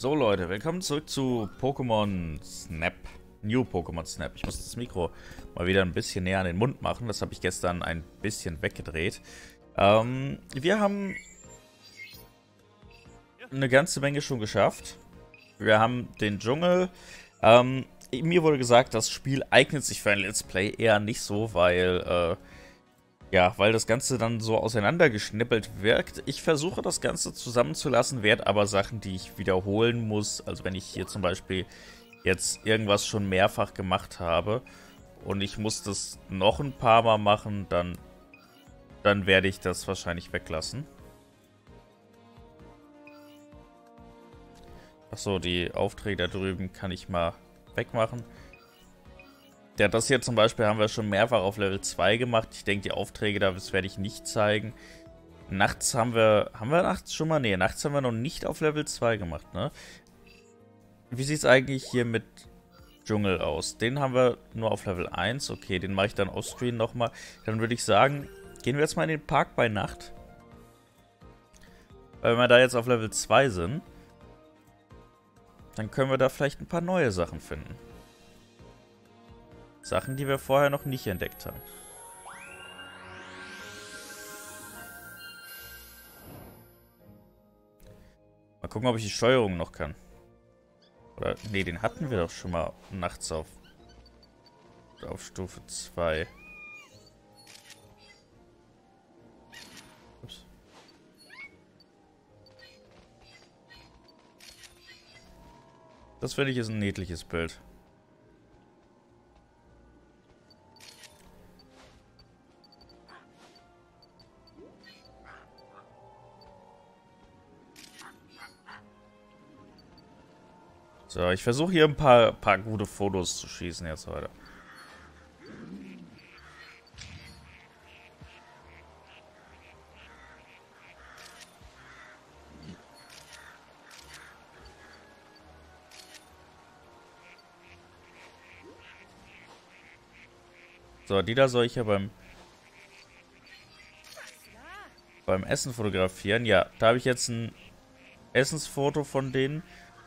So Leute, willkommen zurück zu Pokémon Snap. New Pokémon Snap. Ich muss das Mikro mal wieder ein bisschen näher an den Mund machen. Das habe ich gestern ein bisschen weggedreht. Ähm, wir haben eine ganze Menge schon geschafft. Wir haben den Dschungel. Ähm, mir wurde gesagt, das Spiel eignet sich für ein Let's Play eher nicht so, weil äh, ja, weil das Ganze dann so auseinandergeschnippelt wirkt. Ich versuche das Ganze zusammenzulassen, werde aber Sachen, die ich wiederholen muss, also wenn ich hier zum Beispiel jetzt irgendwas schon mehrfach gemacht habe und ich muss das noch ein paar Mal machen, dann, dann werde ich das wahrscheinlich weglassen. Achso, die Aufträge da drüben kann ich mal wegmachen. Ja, das hier zum Beispiel haben wir schon mehrfach auf Level 2 gemacht. Ich denke, die Aufträge, das werde ich nicht zeigen. Nachts haben wir... Haben wir nachts schon mal? Nee, nachts haben wir noch nicht auf Level 2 gemacht, ne? Wie sieht es eigentlich hier mit Dschungel aus? Den haben wir nur auf Level 1. Okay, den mache ich dann offscreen nochmal. Dann würde ich sagen, gehen wir jetzt mal in den Park bei Nacht. Weil wenn wir da jetzt auf Level 2 sind, dann können wir da vielleicht ein paar neue Sachen finden. Sachen, die wir vorher noch nicht entdeckt haben. Mal gucken, ob ich die Steuerung noch kann. Oder, nee, den hatten wir doch schon mal nachts auf, auf Stufe 2. Ups. Das finde ich ist ein niedliches Bild. So, ich versuche hier ein paar, paar gute Fotos zu schießen jetzt heute. So, die da soll ich ja beim beim Essen fotografieren. Ja, da habe ich jetzt ein Essensfoto von denen.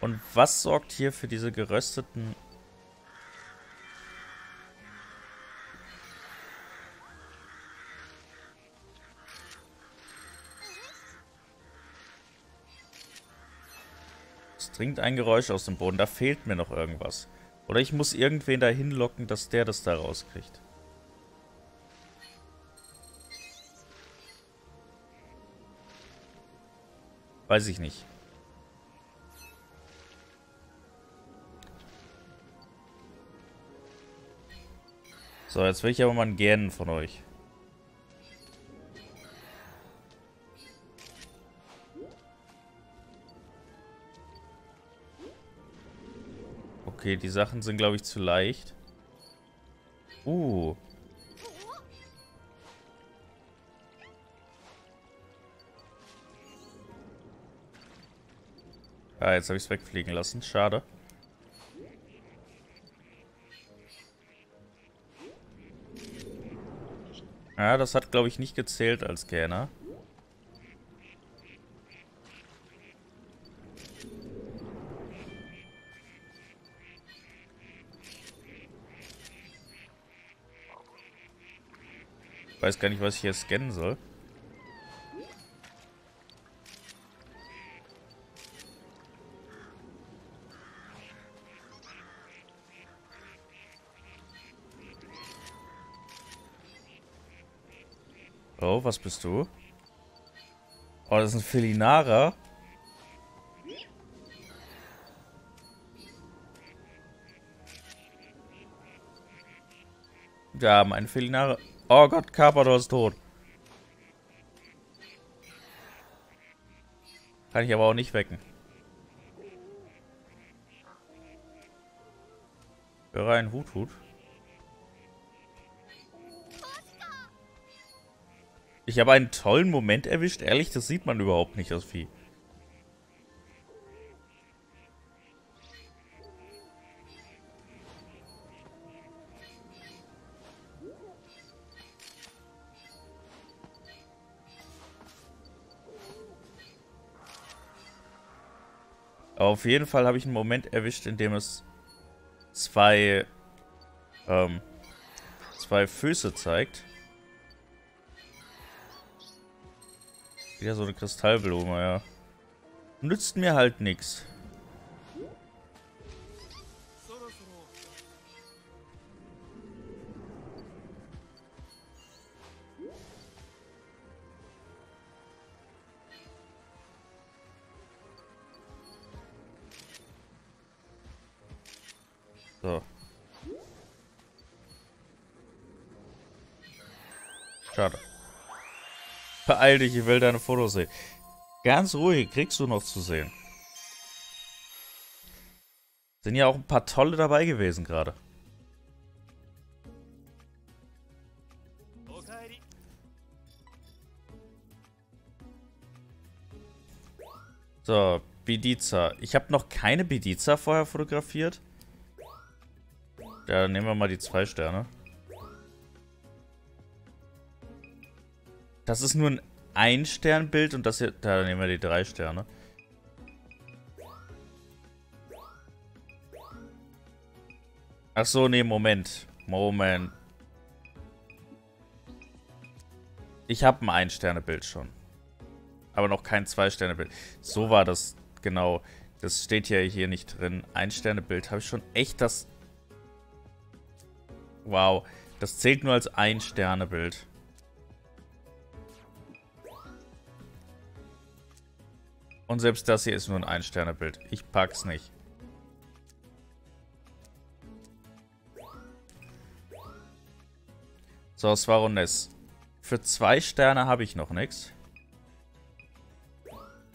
Und was sorgt hier für diese gerösteten... Es dringt ein Geräusch aus dem Boden. Da fehlt mir noch irgendwas. Oder ich muss irgendwen dahin locken, dass der das da rauskriegt. Weiß ich nicht. So, jetzt will ich aber mal einen Gähnen von euch. Okay, die Sachen sind, glaube ich, zu leicht. Uh. Ah, jetzt habe ich es wegfliegen lassen. Schade. Ja, das hat, glaube ich, nicht gezählt als Scanner. Ich weiß gar nicht, was ich hier scannen soll. Oh, was bist du? Oh, das ist ein Felinara. Wir haben einen Felinara. Oh Gott, Carpador ist tot. Kann ich aber auch nicht wecken. Höre einen Hut, Ich habe einen tollen Moment erwischt. Ehrlich, das sieht man überhaupt nicht, das Vieh. Aber auf jeden Fall habe ich einen Moment erwischt, in dem es zwei, ähm, zwei Füße zeigt. Wieder so eine Kristallblume, ja. Nützt mir halt nichts. Schade. Beeil dich, ich will deine Fotos sehen. Ganz ruhig, kriegst du noch zu sehen. Sind ja auch ein paar tolle dabei gewesen gerade. So, Bidiza. Ich habe noch keine Bidiza vorher fotografiert. Ja, dann nehmen wir mal die zwei Sterne. Das ist nur ein Ein-Stern-Bild und das hier, da nehmen wir die drei Sterne. Ach so, nee, Moment. Moment. Ich habe ein Ein-Sterne-Bild schon. Aber noch kein Zwei-Sterne-Bild. So war das genau. Das steht ja hier nicht drin. Ein-Sterne-Bild. Habe ich schon echt das Wow. Das zählt nur als ein Und selbst das hier ist nur ein Ein-Sterne-Bild. Ich pack's nicht. So, Svarones. Für zwei Sterne habe ich noch nichts.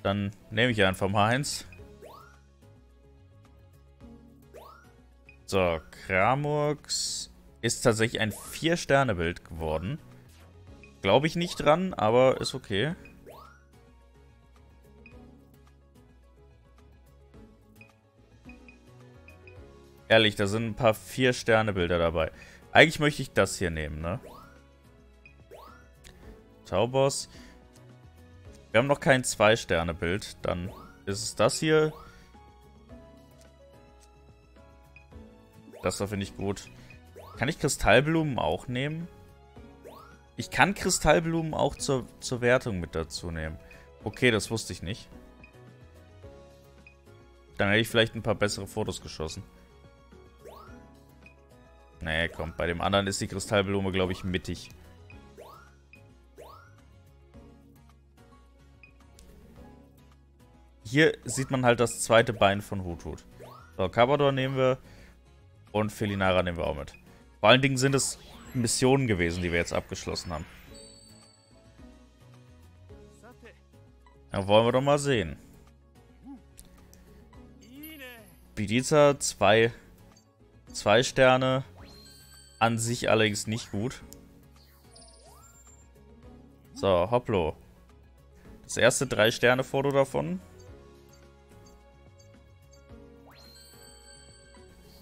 Dann nehme ich einfach mal eins. So, Kramurks ist tatsächlich ein Vier-Sterne-Bild geworden. Glaube ich nicht dran, aber ist okay. Ehrlich, da sind ein paar Vier-Sterne-Bilder dabei. Eigentlich möchte ich das hier nehmen, ne? Taubos. Wir haben noch kein Zwei-Sterne-Bild. Dann ist es das hier. Das da finde ich gut. Kann ich Kristallblumen auch nehmen? Ich kann Kristallblumen auch zur, zur Wertung mit dazu nehmen. Okay, das wusste ich nicht. Dann hätte ich vielleicht ein paar bessere Fotos geschossen. Nee, komm, bei dem anderen ist die Kristallblume, glaube ich, mittig. Hier sieht man halt das zweite Bein von Huthut. So, Cabador nehmen wir und Felinara nehmen wir auch mit. Vor allen Dingen sind es Missionen gewesen, die wir jetzt abgeschlossen haben. Ja, wollen wir doch mal sehen. Bidiza, zwei, zwei Sterne. An sich allerdings nicht gut. So, Hopplo. Das erste Drei-Sterne-Foto davon.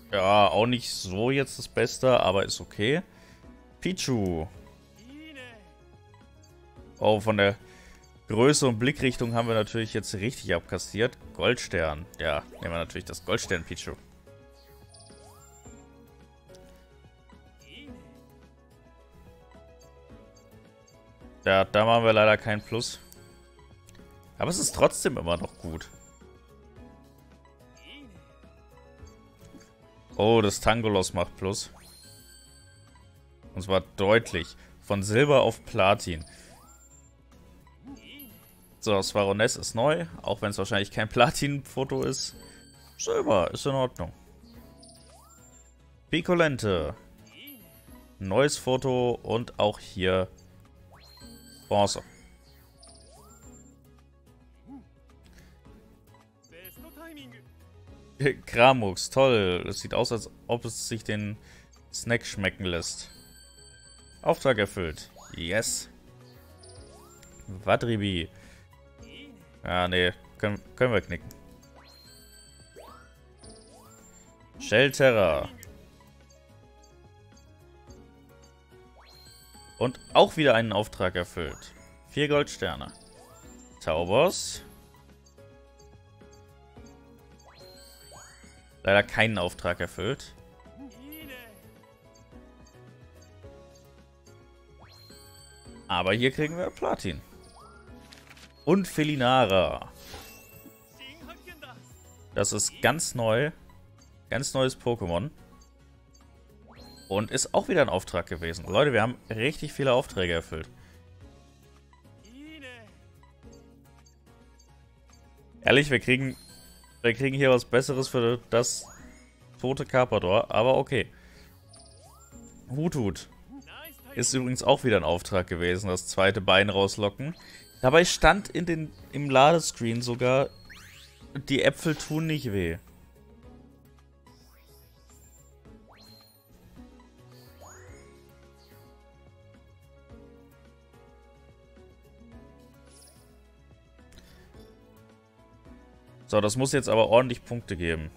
Ja, auch nicht so jetzt das Beste, aber ist okay. Pichu. Oh, von der Größe und Blickrichtung haben wir natürlich jetzt richtig abkassiert. Goldstern. Ja, nehmen wir natürlich das Goldstern Ja, da machen wir leider kein Plus. Aber es ist trotzdem immer noch gut. Oh, das Tangolos macht Plus. Und zwar deutlich. Von Silber auf Platin. So, Svarones ist neu. Auch wenn es wahrscheinlich kein Platin-Foto ist. Silber, ist in Ordnung. Picolente. Neues Foto und auch hier Bronze. Kramux, toll. Es sieht aus, als ob es sich den Snack schmecken lässt. Auftrag erfüllt. Yes. Vadribi. Ja, nee. Können, können wir knicken. Shelterra. Und auch wieder einen Auftrag erfüllt. Vier Goldsterne. Taubos. Leider keinen Auftrag erfüllt. Aber hier kriegen wir Platin. Und Felinara. Das ist ganz neu. Ganz neues Pokémon. Und ist auch wieder ein Auftrag gewesen. Leute, wir haben richtig viele Aufträge erfüllt. Ehrlich, wir kriegen, wir kriegen hier was Besseres für das tote Carpador, aber okay. Hutut. Ist übrigens auch wieder ein Auftrag gewesen, das zweite Bein rauslocken. Dabei stand in den, im Ladescreen sogar, die Äpfel tun nicht weh. So, das muss jetzt aber ordentlich Punkte geben.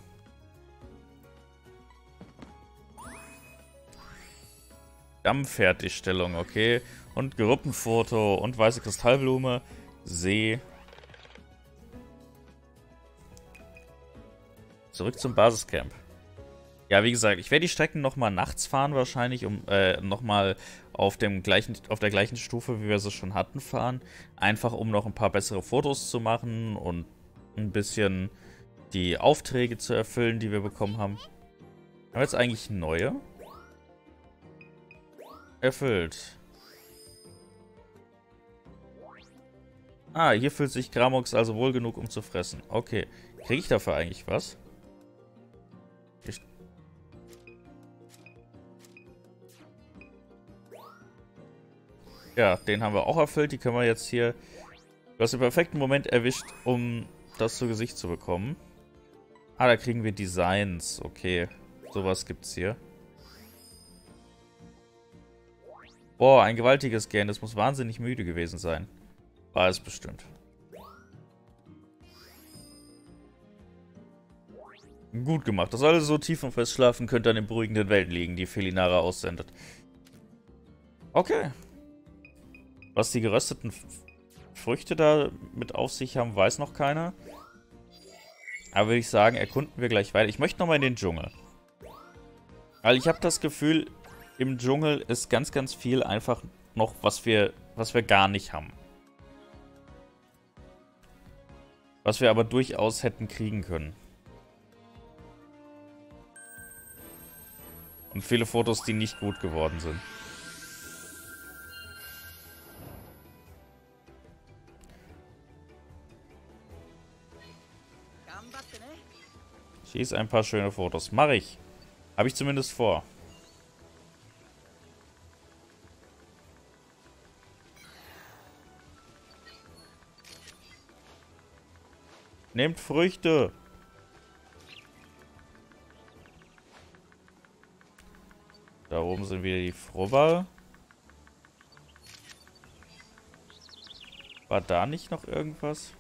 Dammfertigstellung, okay. Und Geruppenfoto und weiße Kristallblume. See. Zurück zum Basiscamp. Ja, wie gesagt, ich werde die Strecken nochmal nachts fahren wahrscheinlich, um äh, nochmal auf, auf der gleichen Stufe, wie wir sie schon hatten, fahren. Einfach, um noch ein paar bessere Fotos zu machen und ein bisschen die Aufträge zu erfüllen, die wir bekommen haben. Haben wir jetzt eigentlich neue? Erfüllt. Ah, hier fühlt sich Gramox also wohl genug, um zu fressen. Okay. Kriege ich dafür eigentlich was? Ich ja, den haben wir auch erfüllt. Die können wir jetzt hier... Du hast den perfekten Moment erwischt, um das zu Gesicht zu bekommen. Ah, da kriegen wir Designs. Okay. Sowas gibt's hier. Boah, ein gewaltiges Gain. Das muss wahnsinnig müde gewesen sein. War es bestimmt. Gut gemacht. Dass alle so tief und fest schlafen, könnte an den beruhigenden Welt liegen, die Felinara aussendet. Okay. Was die gerösteten Früchte da mit auf sich haben, weiß noch keiner. Aber würde ich sagen, erkunden wir gleich weiter. Ich möchte nochmal in den Dschungel. Weil ich habe das Gefühl, im Dschungel ist ganz, ganz viel einfach noch, was wir, was wir gar nicht haben. Was wir aber durchaus hätten kriegen können. Und viele Fotos, die nicht gut geworden sind. Schieß ein paar schöne Fotos. Mach ich. Habe ich zumindest vor. Nehmt Früchte. Da oben sind wieder die Frobal. War da nicht noch irgendwas?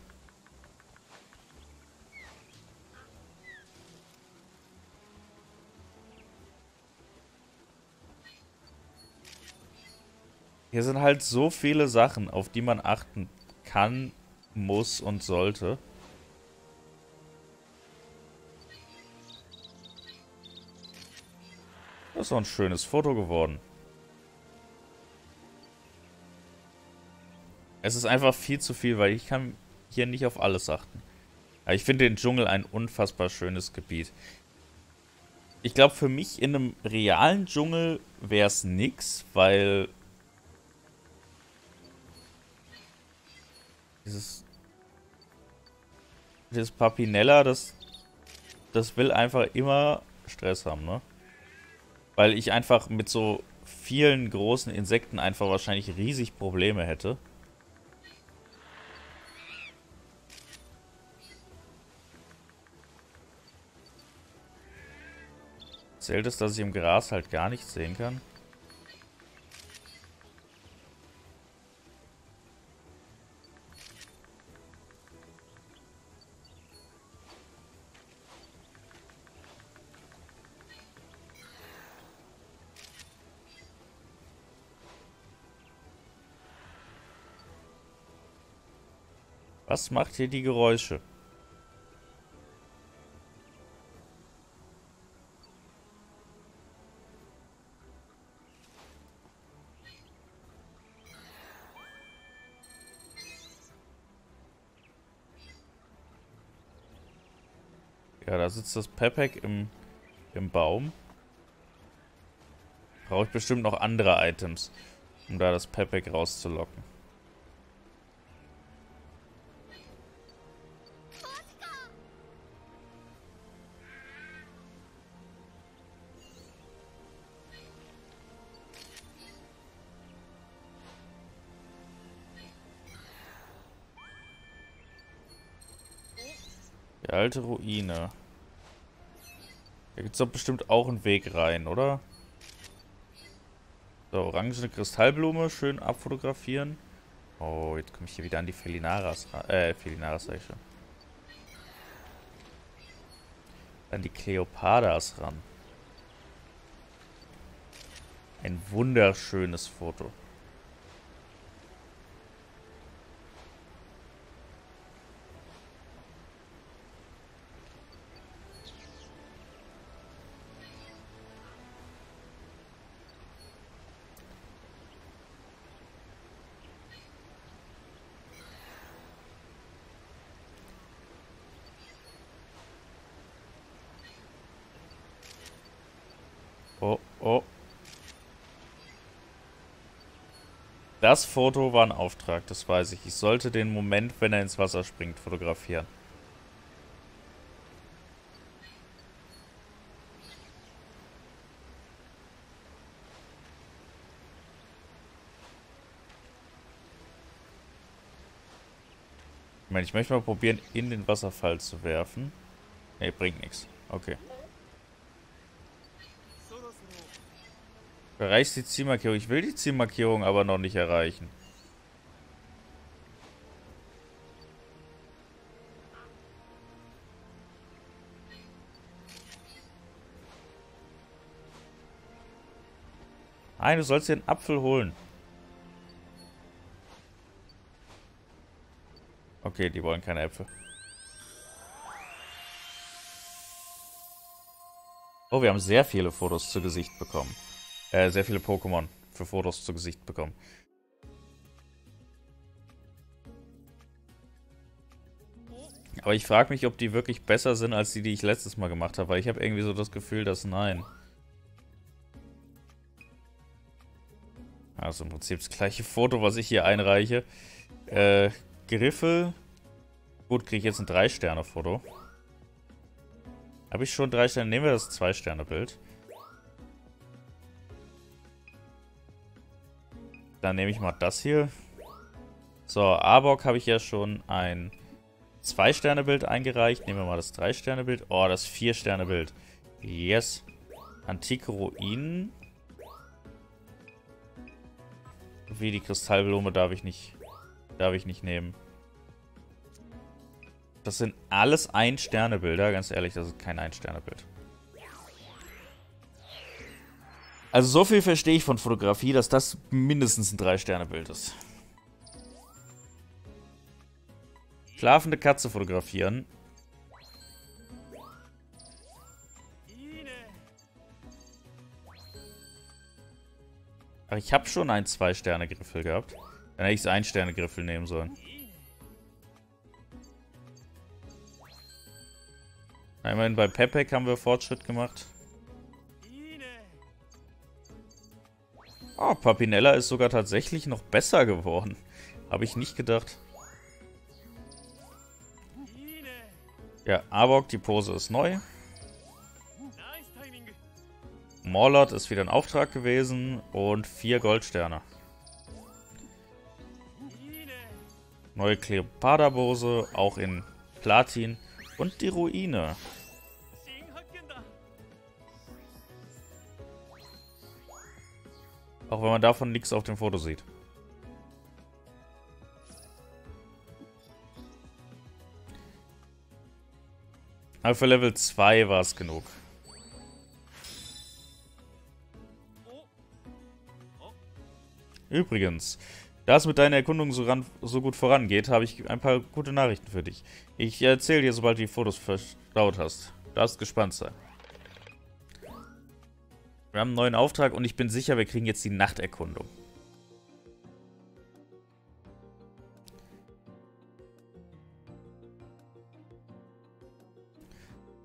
Hier sind halt so viele Sachen, auf die man achten kann, muss und sollte. Das ist doch ein schönes Foto geworden. Es ist einfach viel zu viel, weil ich kann hier nicht auf alles achten. Aber ich finde den Dschungel ein unfassbar schönes Gebiet. Ich glaube, für mich in einem realen Dschungel wäre es nix, weil Dieses. Dieses Papinella, das. Das will einfach immer Stress haben, ne? Weil ich einfach mit so vielen großen Insekten einfach wahrscheinlich riesig Probleme hätte. Zählt es, dass ich im Gras halt gar nichts sehen kann? Was macht hier die Geräusche? Ja, da sitzt das Pepek im, im Baum. Brauche ich bestimmt noch andere Items, um da das Pepek rauszulocken. Die alte Ruine. Da gibt es doch bestimmt auch einen Weg rein, oder? So, orangene Kristallblume, schön abfotografieren. Oh, jetzt komme ich hier wieder an die Felinaras ran. Äh, Felinaras sag ich schon. An die Kleopadas ran. Ein wunderschönes Foto. Oh. Das Foto war ein Auftrag, das weiß ich. Ich sollte den Moment, wenn er ins Wasser springt, fotografieren. Ich meine, ich möchte mal probieren, in den Wasserfall zu werfen. Ne, bringt nichts. Okay. Erreichst die Zielmarkierung. Ich will die Zielmarkierung aber noch nicht erreichen. Nein, du sollst dir einen Apfel holen. Okay, die wollen keine Äpfel. Oh, wir haben sehr viele Fotos zu Gesicht bekommen äh, sehr viele Pokémon für Fotos zu Gesicht bekommen. Aber ich frage mich, ob die wirklich besser sind als die, die ich letztes Mal gemacht habe, weil ich habe irgendwie so das Gefühl, dass nein. Also im Prinzip das gleiche Foto, was ich hier einreiche. Äh, Griffel. Gut, kriege ich jetzt ein 3-Sterne-Foto. Habe ich schon 3 Sterne? Nehmen wir das 2-Sterne-Bild. Dann nehme ich mal das hier. So, Arbok habe ich ja schon ein 2-Sterne-Bild eingereicht. Nehmen wir mal das 3-Sterne-Bild. Oh, das 4-Sterne-Bild. Yes. Antike Ruinen. Wie die Kristallblume darf ich nicht, darf ich nicht nehmen. Das sind alles Ein-Sterne-Bilder. Ganz ehrlich, das ist kein Ein-Sterne-Bild. Also so viel verstehe ich von Fotografie, dass das mindestens ein 3-Sterne-Bild ist. Schlafende Katze fotografieren. Ach, ich habe schon einen 2-Sterne-Griffel gehabt. Dann hätte ich es 1-Sterne-Griffel nehmen sollen. Immerhin bei Pepek haben wir Fortschritt gemacht. Oh, Papinella ist sogar tatsächlich noch besser geworden. Habe ich nicht gedacht. Ja, Arbok, die Pose ist neu. Morlot ist wieder ein Auftrag gewesen und vier Goldsterne. Neue Kleopatra-Pose, auch in Platin. Und die Ruine. Auch wenn man davon nichts auf dem Foto sieht. Aber für Level 2 war es genug. Übrigens, da es mit deiner Erkundung so, ran, so gut vorangeht, habe ich ein paar gute Nachrichten für dich. Ich erzähle dir, sobald du die Fotos verstaut hast. Du darfst gespannt sein. Wir haben einen neuen Auftrag und ich bin sicher, wir kriegen jetzt die Nachterkundung.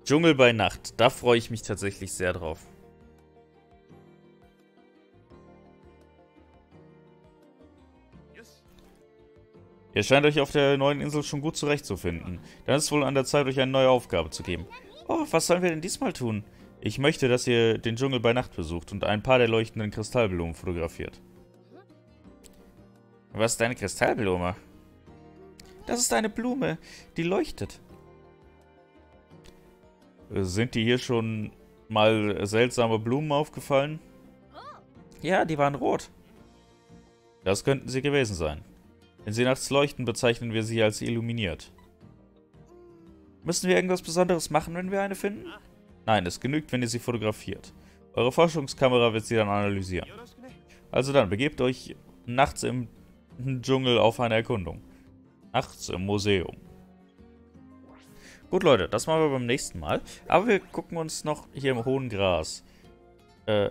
Dschungel bei Nacht. Da freue ich mich tatsächlich sehr drauf. Ihr scheint euch auf der neuen Insel schon gut zurechtzufinden. Dann ist es wohl an der Zeit, euch eine neue Aufgabe zu geben. Oh, was sollen wir denn diesmal tun? Ich möchte, dass ihr den Dschungel bei Nacht besucht und ein paar der leuchtenden Kristallblumen fotografiert. Was ist deine Kristallblume? Das ist eine Blume, die leuchtet. Sind dir hier schon mal seltsame Blumen aufgefallen? Ja, die waren rot. Das könnten sie gewesen sein. Wenn sie nachts leuchten, bezeichnen wir sie als illuminiert. Müssen wir irgendwas Besonderes machen, wenn wir eine finden? Nein, es genügt, wenn ihr sie fotografiert. Eure Forschungskamera wird sie dann analysieren. Also dann, begebt euch nachts im Dschungel auf eine Erkundung. Nachts im Museum. Gut, Leute, das machen wir beim nächsten Mal. Aber wir gucken uns noch hier im hohen Gras. Äh,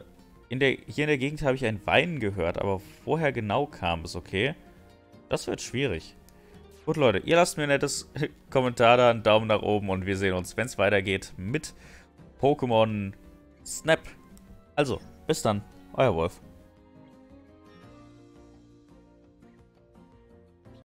in der, hier in der Gegend habe ich ein Weinen gehört, aber woher genau kam es, okay? Das wird schwierig. Gut, Leute, ihr lasst mir ein nettes Kommentar da, einen Daumen nach oben und wir sehen uns, wenn es weitergeht, mit Pokémon Snap. Also, bis dann, euer Wolf.